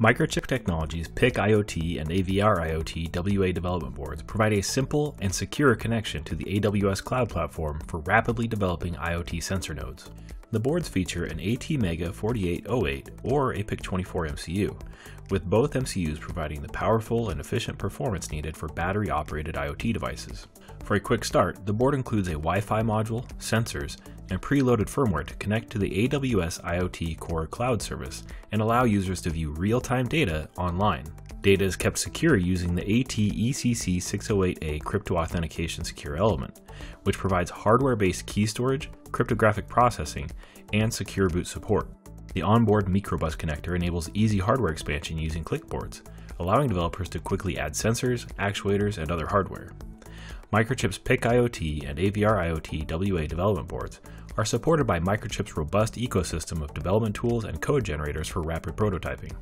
Microchip Technology's PIC IoT and AVR IoT WA development boards provide a simple and secure connection to the AWS cloud platform for rapidly developing IoT sensor nodes. The boards feature an ATmega 4808 or a PIC24 MCU, with both MCUs providing the powerful and efficient performance needed for battery operated IoT devices. For a quick start, the board includes a Wi Fi module, sensors, and preloaded firmware to connect to the AWS IoT Core Cloud service and allow users to view real time data online. Data is kept secure using the ATECC 608A crypto authentication secure element, which provides hardware based key storage, cryptographic processing, and secure boot support. The onboard mikroBUS connector enables easy hardware expansion using Click boards, allowing developers to quickly add sensors, actuators, and other hardware. Microchip's PIC IoT and AVR IoT WA development boards are supported by Microchip's robust ecosystem of development tools and code generators for rapid prototyping.